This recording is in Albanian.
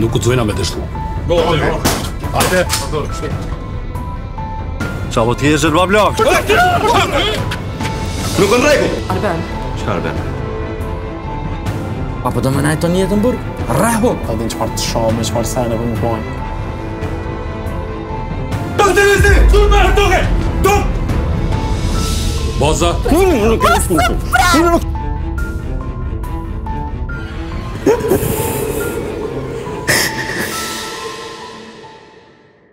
Nuk u zojna me dështu. Go, go, go. Ate. Qa po t'je zhërba blok? Nuk në regu! Arben. Qa Arben? Pa po do me najtë të njëtë në burë? Rahu! Pa din qëpar të shomë, qëpar sajnë e vëmë pojnë. të me rëtuke! Tuk! Boza! Kërë nuk e në kërë nuk e në